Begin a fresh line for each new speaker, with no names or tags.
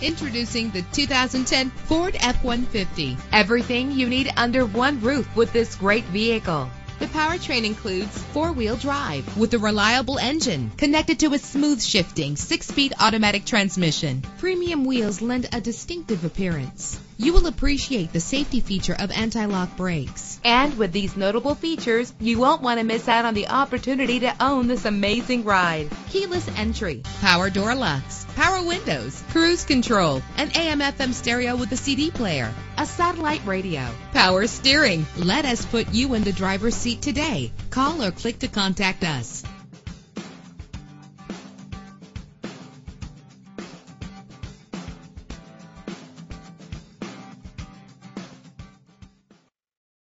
Introducing the 2010 Ford F-150.
Everything you need under one roof with this great vehicle.
The powertrain includes four-wheel drive with a reliable engine connected to a smooth shifting six-speed automatic transmission. Premium wheels lend a distinctive appearance. You will appreciate the safety feature of anti-lock brakes.
And with these notable features, you won't want to miss out on the opportunity to own this amazing ride.
Keyless entry, power door locks, power windows, cruise control, an AM FM stereo with a CD player, a satellite radio, power steering. Let us put you in the driver's seat today. Call or click to contact us.